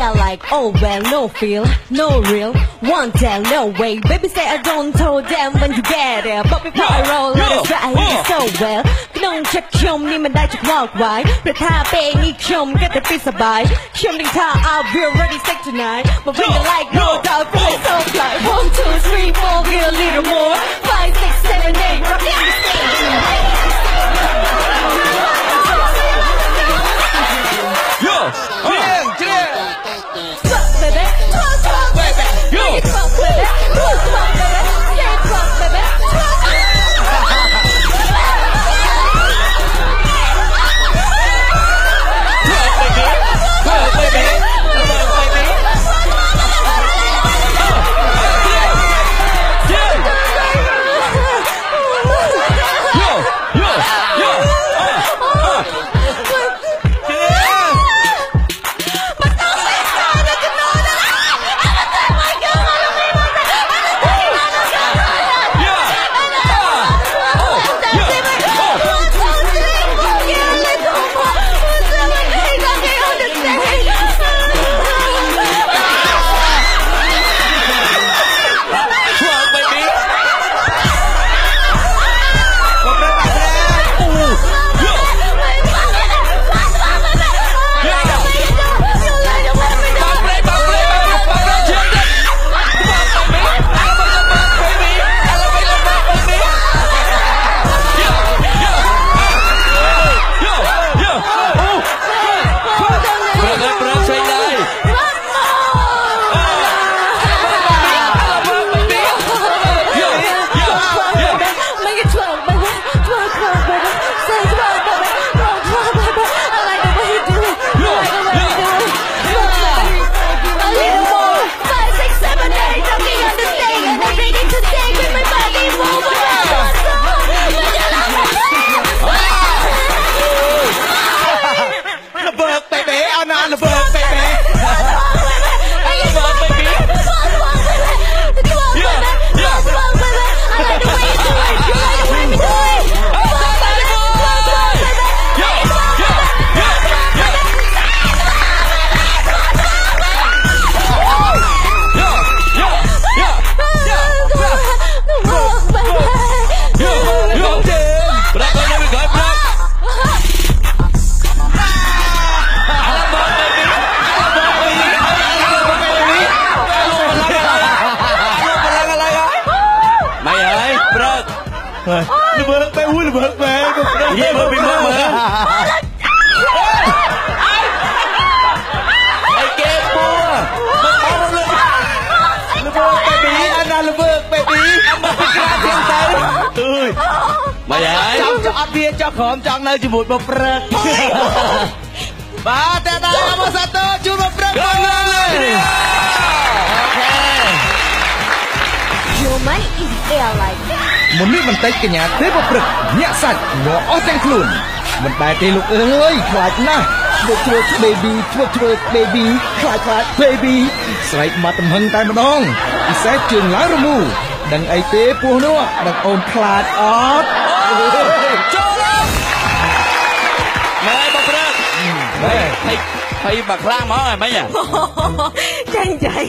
air like oh well no feel no real one tell no way baby say I don't told them when you get there but before I roll let it try it so well ក្នុងចិត្តខ្ញុំនេះមិនដែលជាខ្វល់ខ្វាយព្រោះថាពេលនេះខ្ញុំគិតតែពីសប្បាយខ្ញុំនឹងថា I'll be ready sick tonight but when you like no doubt feel ល្មើកបែអូល្មើកបែយេមើលពីមើលមើលអីគេពូមើលបងល្មើកល្មើកបែប៊ីអាណាល្មើកបែប៊ីអាមកពីក្រៅទៀតទៅអើយបាយហើយចង់ចង់អត់វាចង់ក្រមចង់នៅជាមួយបងព្រឹកបាទតែដល់មកសាទរជូនបងព្រឹកបងអូខេ Your money is air like មុននេះបន្តិចកញ្ញាទេពព្រឹកញាក់សាច់ងអស់ទាំងខ្លួនមិនដែលទេលោកអើយខ្លាចណាស់ធ្វើធ្វើ baby ធ្វើធ្វើ baby ខ្លាចខ្លាច baby ស្រែកមកទំហឹងតែម្ដងពិសេសជើងឡើងរមូរដឹងអីទេពោះនោះដឹងអូនខ្លាចអត់ចូលឡើងម៉ែបងព្រឹកហេហេហេបាក់ខ្លាំងមកហ៎មិញ Chanh chạy